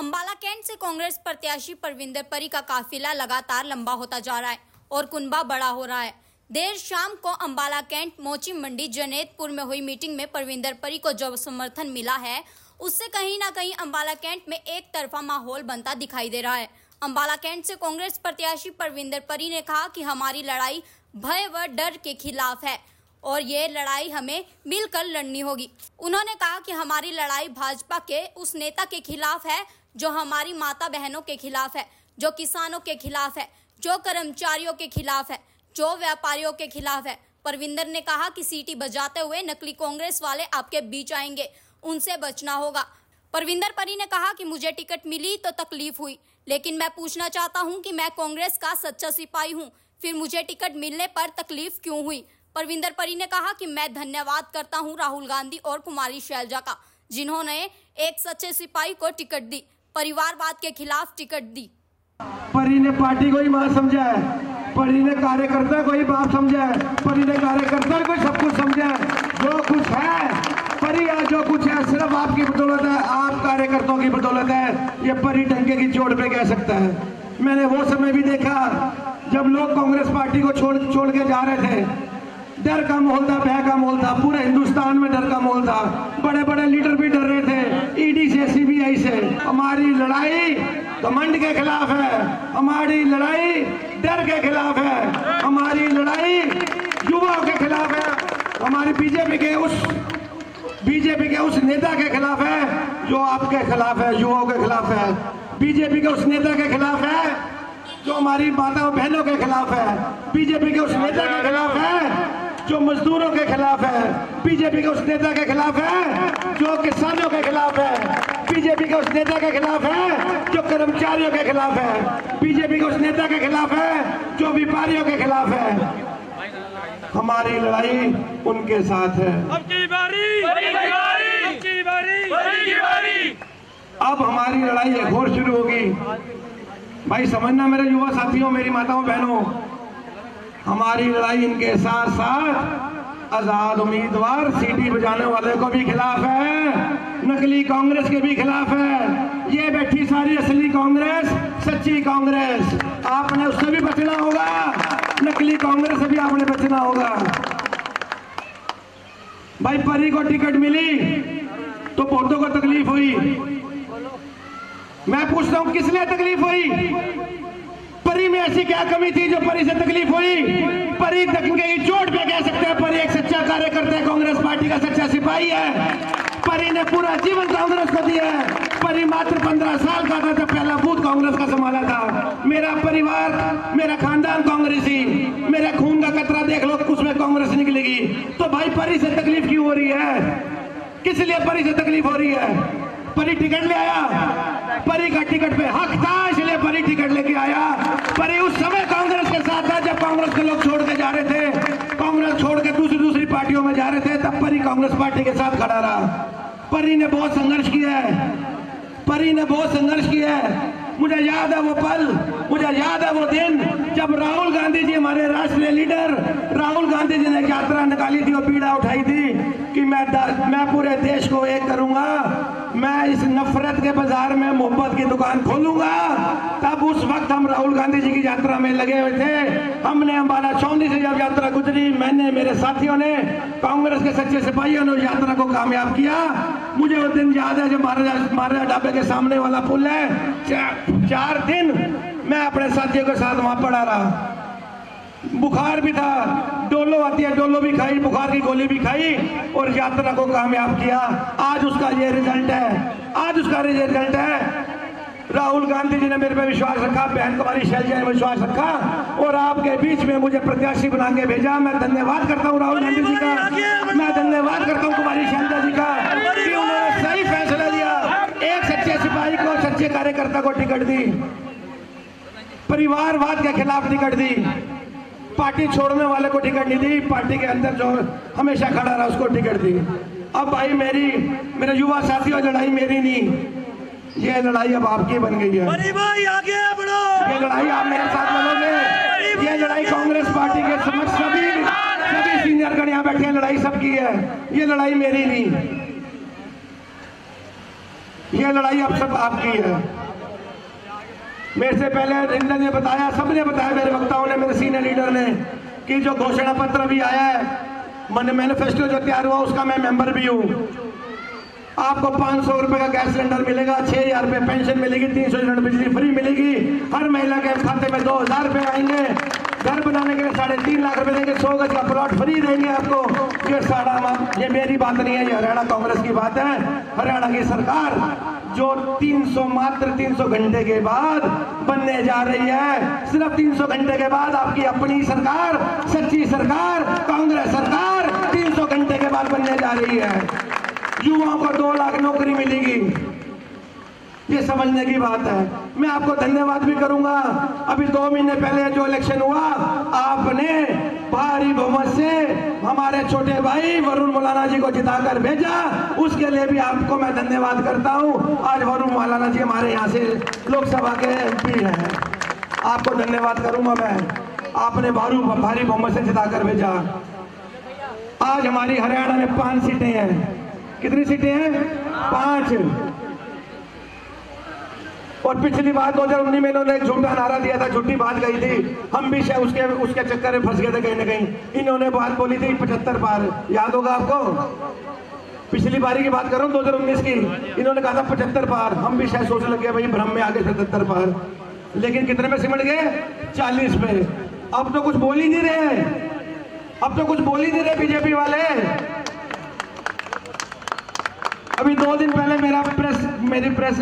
Ambala cantt से कांग्रेस प्रत्याशी परविंदर परी का काफिला लगातार लंबा होता जा रहा है और कुनबा बड़ा हो रहा है। देर शाम को अंबाला कैंट, मोची मंडी, जनेतपुर में हुई मीटिंग में परविंदर परी को जो समर्थन मिला है, उससे कहीं ना कहीं अंबाला कैंट में एक तरफा माहौल बनता दिखाई दे रहा है। अंबाला कैंट से कांग्रेस प्रत्याशी परविंदर परी ने कहा कि हमारी लड़ाई भय व डर के खिलाफ है और ये लड़ाई हमें मिलकर लड़नी होगी। उन्होंने कहा कि हमारी लड़ाई भाजपा के, उस नेता के खिलाफ है जो हमारी माता बहनों के खिलाफ है, जो किसानों के खिलाफ है, जो कर्मचारियों के खिलाफ है, जो व्यापारियों के खिलाफ है। परविंदर ने कहा कि सीटी बजाते हुए नकली कांग्रेस वाले आपके बीच आएँगे, उनसे बचना होगा। परविंदर परी ने कहा कि मुझे टिकट मिली तो तकलीफ़ हुई, लेकिन मैं पूछना चाहता हूँ कि मैं कांग्रेस का सच्चा सिपाही हूँ, फिर मुझे टिकट मिलने पर तकलीफ़ क्यों हुई? परविंदर परी ने कहा कि मैं धन्यवाद करता हूँ राहुल गांधी और कुमारी शैलजा का, जिन्होंने एक सच्चे सिपाही को टिकट दी। परिवारवाद के खिलाफ टिकट दी। परी ने पार्टी को ही माँ समझा है। परी ने कार्यकर्ता को ही बाप समझा है। परी ने कार्यकर्ता को सब कुछ समझा है। जो कुछ है, परी है, जो कुछ है, सिर्फ़ आपकी बदौलत है, आप कार्यकर्ताओं की बदौलत है। ये परी टंके की चोट पे कह सकता है। मैंने वो समय भी देखा, जब लोग कांग्रेस पार्टी को छोड़ छोड़ के जा रहे थे। डर का माहौल था, भय का माहौल था, पूरे हिंदुस्तान में डर का माहौल था। बड़े बड़े लीडर भी डर रहे थे ईडी से सीबीआई से। हमारी लड़ाई घमंड के खिलाफ है। हमारी लड़ाई डर के खिलाफ है। हमारी लड़ाई युवाओं के खिलाफ है। हमारी बीजेपी के उस बीजेपी के उस नेता के खिलाफ है, जो आपके खिलाफ है, युवाओं के खिलाफ है। बीजेपी के उस नेता के खिलाफ है, जो हमारी माताओं बहनों के खिलाफ है। बीजेपी के उस नेता के खिलाफ है जो मजदूरों के खिलाफ है, बीजेपी के उस नेता के खिलाफ है, जो किसानों के खिलाफ है, बीजेपी के उस नेता के खिलाफ है, जो कर्मचारियों के खिलाफ है, बीजेपी के उस नेता के खिलाफ है, जो व्यापारियों के खिलाफ है। हमारी लड़ाई उनके साथ है। अब हमारी लड़ाई एक और शुरू होगी। भाई समझना मेरे युवा साथियों, मेरी माताओं, बहनों हमारी लड़ाई इनके साथ साथ आज़ाद उम्मीदवार सीटी बजाने वाले को भी खिलाफ है, नकली कांग्रेस के भी खिलाफ है। ये बैठी सारी असली कांग्रेस, सच्ची कांग्रेस। आपने उससे भी बचना होगा, नकली कांग्रेस से भी आपने बचना होगा। भाई परी को टिकट मिली तो बहुतों को तकलीफ़ हुई। मैं पूछता हूँ किस लिए तकलीफ़ हुई? ऐसी क्या कमी थी जो परी से तकलीफ़ हुई? परी तक की चोट पे कह सकते हैं परी एक सच्चा कार्यकर्ता है, कांग्रेस पार्टी का सच्चा सिपाही है। परी ने पूरा जीवन कांग्रेस को दिया है। परी मात्र पंद्रह साल का था जब पहला बूथ कांग्रेस का संभाला था। मेरा परिवार, मेरा खानदान कांग्रेसी, मेरे खून का कतरा देख लो उसमें कांग्रेस निकलेगी। तो भाई, परी से तकलीफ़ क्यों हो रही है? किस लिए परी से तकलीफ़ हो रही है? परी टिकट ले आया। परी का टिकट पे हक था, इसलिए परी टिकट लेके आया। परी उस समय कांग्रेस के साथ था जब कांग्रेस के लोग छोड़ के जा रहे थे। कांग्रेस छोड़ के दूसरी दूसरी पार्टियों में जा रहे थे, तब परी कांग्रेस पार्टी के साथ खड़ा रहा। परी ने बहुत संघर्ष किया है। परी ने बहुत संघर्ष किया है। मुझे याद है वो पल, मुझे याद है वो दिन, जब राहुल गांधी जी हमारे राष्ट्रीय लीडर, राहुल गांधी जी ने यात्रा निकाली थी और पीड़ा उठाई थी कि मैं मैं पूरे देश को एक करूँगा। मैं इस नफरत के बाज़ार में मोहब्बत की दुकान खोलूँगा। तब उस वक्त हम राहुल गांधी जी की यात्रा में लगे हुए थे। हमने अम्बाला चौंदी से जब यात्रा गुजरी, मैंने, मेरे साथियों ने, कांग्रेस के सच्चे सिपाहियों ने यात्रा को कामयाब किया। मुझे वो दिन याद है जो महाराजा महाराजा ढाबे के सामने वाला पुल है। चार दिन मैं अपने साथियों के साथ वहाँ पड़ा रहा। बुखार भी था, डोलो आती है, डोलो भी खाई, बुखार की गोली भी खाई और यात्रा को कामयाब किया। आज उसका ये रिज़ल्ट है, आज उसका ये रिज़ल्ट है। राहुल गांधी जी ने मेरे पे विश्वास रखा, बहन कुमारी शैलजा ने विश्वास रखा और आपके बीच में मुझे प्रत्याशी बना के भेजा। मैं धन्यवाद करता हूँ राहुल गांधी जी का। मैं धन्यवाद करता हूँ कुमारी शैलजा जी का कि उन्होंने सही फैसला दिया एक सच्चे सिपाही को, सच्चे कार्यकर्ता को टिकट दी। परिवारवाद के खिलाफ टिकट दी। पार्टी छोड़ने वाले को टिकट नहीं दी पार्टी के अंदर जो हमेशा खड़ा रहा उसको टिकट दी। अब भाई मेरी मेरे युवा साथियों लड़ाई मेरी नहीं। ये लड़ाई अब आपकी बन गई है। भाई आगे बढ़ो। ये लड़ाई आप मेरे साथ लड़ोगे। ये लड़ाई कांग्रेस पार्टी के समझ सभी सभी सीनियर गण यहाँ बैठे हैं लड़ाई सबकी है। ये लड़ाई मेरी नहीं। ये लड़ाई अब सब आपकी है। मेरे से पहले रिंदर ने बताया, सबने बताया मेरे वक्ताओं ने, मेरे सीनियर लीडर ने, कि जो घोषणा पत्र भी आया है, मैंने मैनिफेस्टो जो तैयार हुआ, उसका मैं मेंबर भी हूँ। आपको पाँच सौ रुपए का गैस सिलेंडर मिलेगा, छह हज़ार रुपये पेंशन मिलेगी, तीन सौ यूनिट बिजली फ्री मिलेगी। हर महिला के खाते में दो हज़ार रुपए आएँगे। घर बनाने के लिए साढ़े तीन लाख रुपए देंगे, सौ गज का प्लॉट फ्री देंगे आपको। ये सारा ये मेरी बात नहीं है, ये हरियाणा कांग्रेस की बात है। हरियाणा की सरकार जो 300 मात्र 300 घंटे के बाद बनने जा रही है, सिर्फ़ 300 घंटे के बाद आपकी अपनी सरकार, सच्ची सरकार, कांग्रेस सरकार 300 घंटे के बाद बनने जा रही है। युवाओं को दो लाख नौकरी मिलेगी। ये समझने की बात है। मैं आपको धन्यवाद भी करूँगा। अभी दो महीने पहले जो इलेक्शन हुआ, आपने भारी बहुमत से हमारे छोटे भाई वरुण मौलाना जी को जिताकर भेजा। उसके लिए भी आपको मैं धन्यवाद करता हूँ। आज वरुण मौलाना जी हमारे यहाँ से लोकसभा के एमपी हैं। आपको धन्यवाद करूँगा मैं। आपने भारू भारी बहुमत से जिताकर भेजा। आज हमारी हरियाणा में पाँच सीटें हैं। कितनी सीटें हैं? पाँच। और पिछली बार 2019 में इन्होंने झूठा नारा दिया था, झूठी बात गई थी। हम भी शायद उसके उसके चक्कर में फंस गए थे कहीं ना कहीं। इन्होंने बात बोली थी पचहत्तर पार याद होगा आपको? पिछली बारी की बात कर रहा हूँ 2019 की, इन्होंने कहा था पचहत्तर पार हम भी शायद सोचने लगे, भाई, भ्रम में आगे पचहत्तर पार लेकिन कितने में सिमट गए? चालीस पे अब तो कुछ बोल ही नहीं रहे अब तो कुछ बोल ही नहीं रहे बीजेपी वाले। अभी दो दिन पहले मेरा प्रेस मेरी प्रेस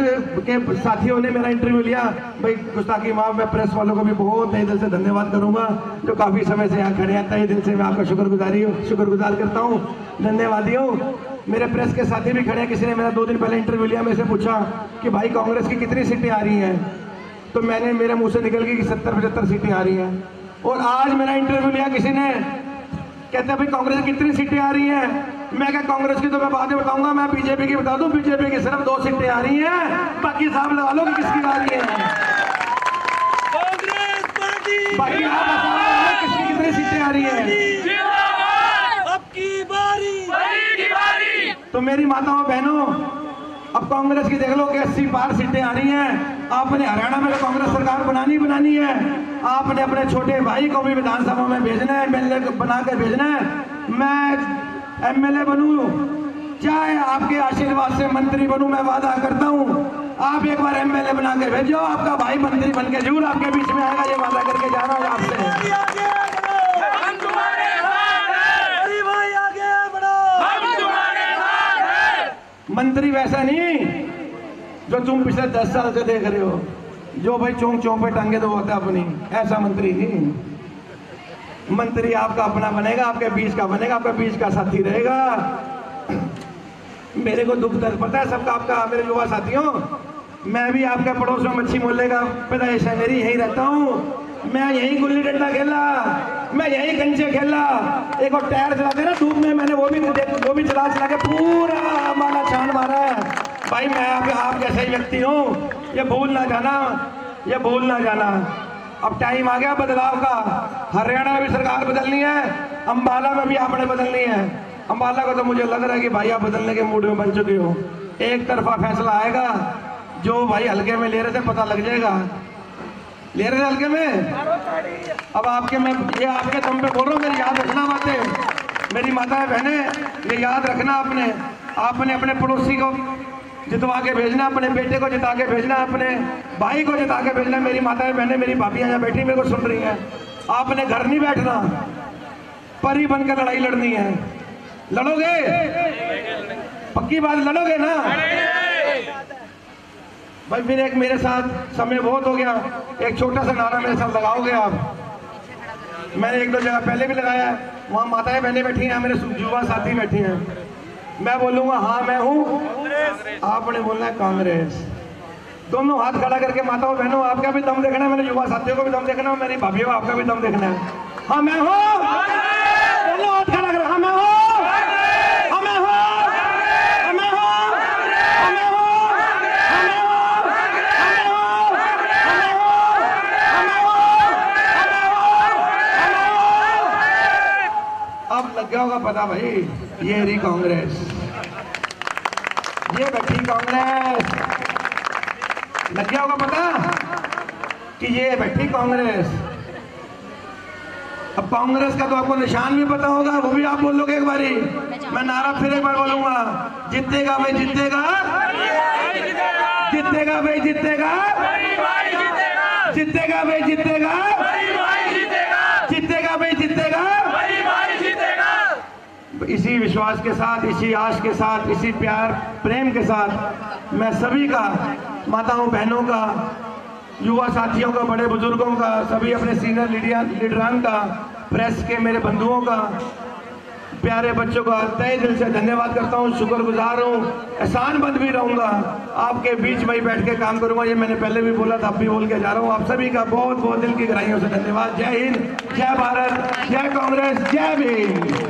के साथियों ने मेरा इंटरव्यू लिया। भाई, गुस्ताखी माफ़, मैं प्रेस वालों को भी बहुत नए दिल से धन्यवाद करूँगा। जो काफ़ी समय से यहाँ खड़े हैं तय दिल से मैं आपका शुक्रगुजारी हूँ, शुक्रगुजार करता हूँ। धन्यवादी हूँ मेरे प्रेस के साथी भी खड़े हैं। किसी ने मेरा दो दिन पहले इंटरव्यू लिया मेरे पूछा कि भाई, कांग्रेस की कितनी सीटें आ रही हैं? तो मैंने, मेरे मुँह से निकल गई कि सत्तर, पचहत्तर सीटें आ रही हैं। और आज मेरा इंटरव्यू लिया किसी ने। कहते भाई, कांग्रेस की कितनी सीटें आ रही हैं? मैं क्या कांग्रेस की तो मैं बातें बताऊँगा मैं बीजेपी की बता दूँ बीजेपी की सिर्फ़ दो सीटें आ रही हैं बाकी साहब लगा लो कि किसकी आ रही है। कांग्रेस पार्टी बाकी आप किसकी कितनी सीटें आ रही हैं। अब की बारी। की बारी। तो मेरी माताओं बहनों अब कांग्रेस की देख लो कि अस्सी पार सीटें आ रही हैं। आपने हरियाणा में तो कांग्रेस सरकार बनानी बनानी है। आपने अपने छोटे भाई को भी विधानसभा में भेजना है एमएलए बना कर भेजना है। मैं एमएलए बनूं। चाहे आपके आशीर्वाद से मंत्री बनूं, मैं वादा करता हूँ, आप एक बार एमएलए बना के भेजो, आपका भाई मंत्री बन के ज़रूर आपके बीच में आएगा, ये वादा करके जा रहा आपसे। मंत्री वैसा नहीं, जो तुम पिछले दस साल से देख रहे हो, जो भाई चौंक चौंक पे टांगे तो होता अपनी, ऐसा मंत्री नहीं। मंत्री आपका अपना बनेगा आपके बीच का बनेगा आपके बीच का साथी रहेगा। मेरे को दुख दर्द पता है सबका आपका मेरे युवा साथियों। मैं भी आपके पड़ोस में मच्छी मोहल्ले का पैदाइश है मेरी यहीं रहता हूँ। मैं यहीं गुल्ली डंडा खेला मैं यहीं कंचे खेला एक और टायर चलाते ना धूप में मैंने वो भी वो भी चला चला के पूरा माला छान मारा है। भाई मैं आप, आप ही व्यक्ति हूँ। ये भूल ना जाना ये भूल ना जाना। अब टाइम आ गया बदलाव का। हरियाणा में भी सरकार बदलनी है अम्बाला में भी आपने बदलनी है। अम्बाला को तो मुझे लग रहा है कि भाई आप बदलने के मूड में बन चुके हो। एक तरफा फैसला आएगा, जो भाई हल्के में ले रहे थे पता लग जाएगा। ले रहे थे हल्के में? अब आपके मैं, ये आपके दम पे बोल रहा हूँ, मेरी याद रखना बातें। मेरी माता है बहने, ये याद रखना आपने। आपने अपने पड़ोसी को जितवा के भेजना, अपने बेटे को जिता के भेजना अपने भाई को जिता के भेजना, मेरी माताएँ, बहने, मेरी भाभी यहाँ बैठी, मेरे को सुन रही हैं। आपने घर नहीं बैठना, परी बनकर लड़ाई लड़नी है। लड़ोगे? पक्की बात, लड़ोगे ना? भाई फिर एक मेरे साथ समय बहुत हो गया, एक छोटा सा नारा मेरे साथ लगाओगे आप? मैंने एक दो जगह पहले भी लगाया वहाँ माताएँ, बहनें बैठी हैं, मेरे युवा साथी बैठी हैं। मैं बोलूँगा हाँ मैं हूँ। आपने बोलना है कांग्रेस। दोनों हाथ खड़ा करके माताओं बहनों आपका भी दम देखना है मेरे युवा साथियों को भी दम देखना है मेरी भाभी आपका भी दम देखना है हाँ मैं हूँ दोनों हाथ खड़ा कर हाँ मैं हूँ लग गया होगा पता भाई ये रही कांग्रेस ये बैठी कांग्रेस लग गया होगा पता? कि ये बैठी कांग्रेस। अब कांग्रेस का तो आपको निशान भी पता होगा, वो भी आप बोलोगे एक बारी। मैं नारा फिर एक बार बोलूँगा। जीतेगा भाई, जीतेगा। जीतेगा भाई, जीतेगा। जीतेगा भाई, जीतेगा। जीतेगा भाई, जीतेगा। इसी विश्वास के साथ, इसी आश के साथ, इसी प्यार, प्रेम के साथ मैं सभी का माताओं, बहनों का, युवा साथियों का, बड़े बुज़ुर्गों का, सभी अपने सीनियर लीडरान का प्रेस के मेरे बंधुओं का, प्यारे बच्चों का तय दिल से धन्यवाद करता हूँ, शुक्रगुजार हूँ एहसान बंद भी रहूँगा। आपके बीच में ही बैठ के काम करूँगा, ये मैंने पहले भी बोला था, अब भी बोल के जा रहा हूँ। आप सभी का बहुत बहुत दिल की गहराइयों से धन्यवाद। जय हिंद, जय भारत, जय कांग्रेस, जय भीम।